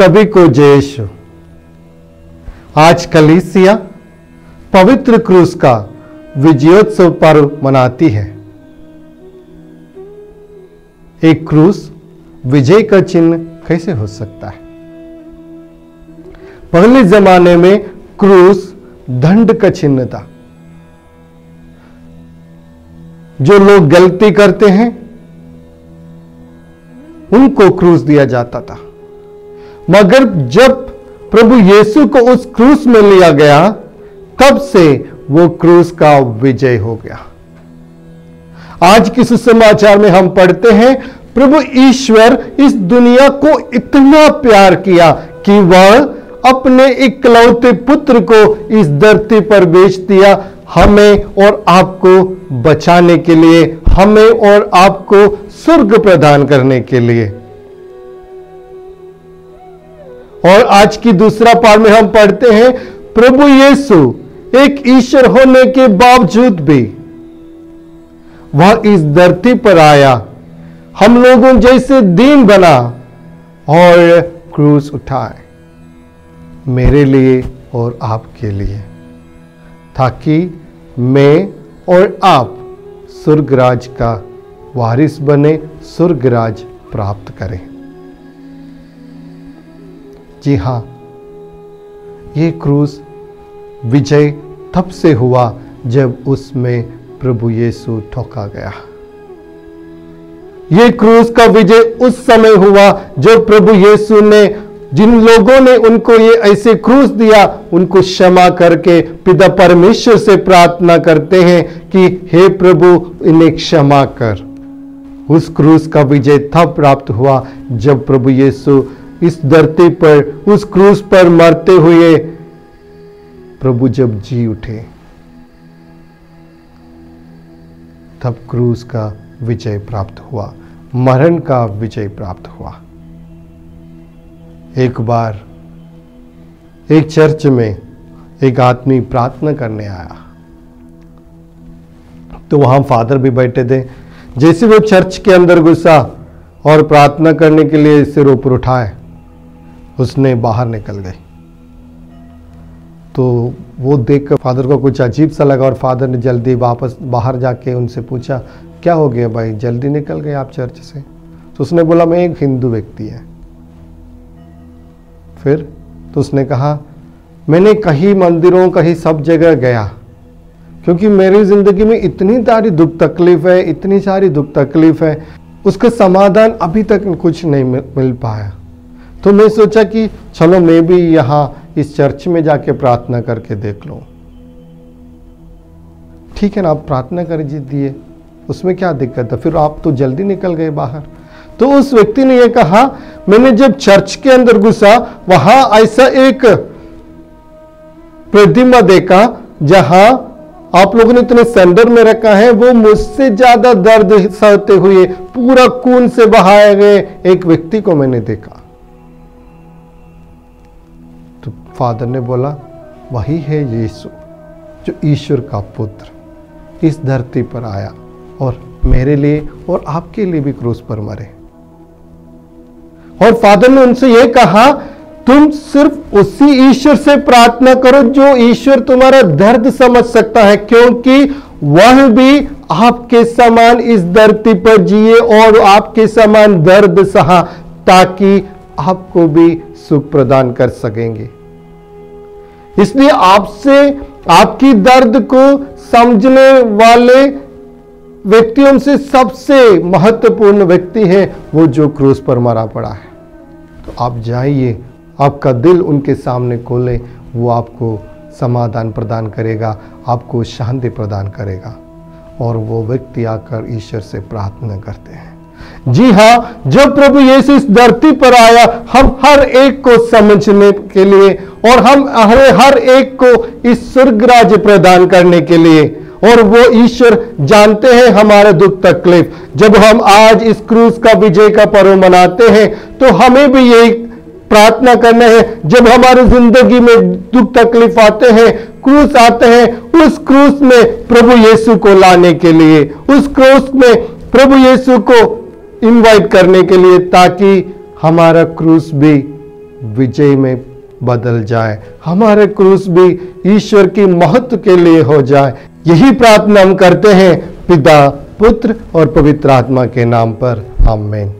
सभी को जयशु आज कलीसिया पवित्र क्रूस का विजयोत्सव पर्व मनाती है। एक क्रूस विजय का चिन्ह कैसे हो सकता है? पहले जमाने में क्रूस दंड का चिन्ह था। जो लोग गलती करते हैं, उनको क्रूस दिया जाता था। मगर जब प्रभु यीशु को उस क्रूस में लिया गया, तब से वो क्रूस का विजय हो गया। आज के सुसमाचार में हम पढ़ते हैं, प्रभु ईश्वर इस दुनिया को इतना प्यार किया कि वह अपने इकलौते पुत्र को इस धरती पर बेच दिया हमें और आपको बचाने के लिए, हमें और आपको स्वर्ग प्रदान करने के लिए। और आज की दूसरा पाठ में हम पढ़ते हैं, प्रभु यीशु, एक ईश्वर होने के बावजूद भी। वह इस धरती पर आया, हम लोगों जैसे दीन बना और क्रूस उठाए, मेरे लिए और आपके लिए, ताकि मैं और आप स्वर्गराज का वारिस बने स्वर्गराज प्राप्त करें। जी हाँ, ये क्रूस विजय तब से हुआ जब उसमें प्रभु यीशु ठोका गया। ये क्रूस का विजय उस समय हुआ जब प्रभु यीशु ने जिन लोगों ने उनको ये ऐसे क्रूस दिया, उनको क्षमा करके पिता परमेश्वर से प्रार्थना करते हैं कि हे प्रभु, इन्हें क्षमा कर। उस क्रूस का विजय तब प्राप्त हुआ जब प्रभु यीशु इस धरती पर, उस क्रूस पर मरते हुए प्रभु जब जी उठे, तब क्रूस का विजय प्राप्त हुआ, मरण का विजय प्राप्त हुआ। एक बार, एक चर्च में एक आदमी प्रार्थना करने आया। तो वहाँ फादर भी बैठे थे। जैसे वो चर्च के अंदर घुसा और प्रार्थना करने के लिए सिर ऊपर उठाए उसने बाहर निकल गई। तो वो देख कर फादर को कुछ अजीब सा लगा और फादर ने जल्दी वापस बाहर जाके उनसे पूछा, क्या हो गया भाई? जल्दी निकल गए आप चर्च से? तो उसने बोला, मैं एक हिंदू व्यक्ति है। फिर तो उसने कहा, मैंने कहीं मंदिरों, कहीं सब जगह गया, क्योंकि मेरी ज़िंदगी में इतनी सारी दुख तकलीफ़ है, इतनी सारी दुख तकलीफ़ है, उसका समाधान अभी तक कुछ नहीं मिल पाया। तो मैं सोचा कि चलो मैं भी यहाँ इस चर्च में जाके प्रार्थना करके देख लो। ठीक है ना, आप प्रार्थना कर दिए उसमें क्या दिक्कत है? फिर आप तो जल्दी निकल गए बाहर। तो उस व्यक्ति ने यह कहा, मैंने जब चर्च के अंदर घुसा, वहाँ ऐसा एक प्रतिमा देखा, जहाँ आप लोगों ने इतने सेंडर में रखा है, वो मुझसे ज़्यादा दर्द सहते हुए पूरा खून से बहाए गए एक व्यक्ति को मैंने देखा। फादर ने बोला, वही है यीशु, जो ईश्वर का पुत्र इस धरती पर आया और मेरे लिए और आपके लिए भी क्रूस पर मरे। और फादर ने उनसे यह कहा, तुम सिर्फ़ उसी ईश्वर से प्रार्थना करो, जो ईश्वर तुम्हारा दर्द समझ सकता है, क्योंकि वह भी आपके समान इस धरती पर जिए और आपके समान दर्द सहा, ताकि आपको भी सुख प्रदान कर सकेंगे। इसलिए आपसे, आपकी दर्द को समझने वाले व्यक्तियों से सबसे महत्वपूर्ण व्यक्ति है वो जो क्रूस पर मरा पड़ा है। तो आप जाइए, आपका दिल उनके सामने खोले, वो आपको समाधान प्रदान करेगा, आपको शांति प्रदान करेगा और वो व्यक्ति आकर ईश्वर से प्रार्थना करते हैं। जी हाँ जब प्रभु यीशु इस धरती पर आया, हम हर एक को समझने के लिए और हम हर हर एक को इस स्वर्ग राज्य प्रदान करने के लिए। और वो ईश्वर जानते हैं हमारा दुख तकलीफ़। जब हम आज इस क्रूस का विजय का पर्व मनाते हैं तो हमें भी यही प्रार्थना करना है, जब हमारी ज़िंदगी में दुख तकलीफ़ आते हैं, क्रूस आते हैं, उस क्रूस में प्रभु यीशु को लाने के लिए, उस क्रूस में प्रभु यीशु को इनवाइट करने के लिए ताकि हमारा क्रूस भी विजय में बदल जाए। हमारे क्रूस भी ईश्वर की महत्व के लिए हो जाए। यही प्रार्थना हम करते हैं, पिता, पुत्र और पवित्र आत्मा के नाम पर। आमेन।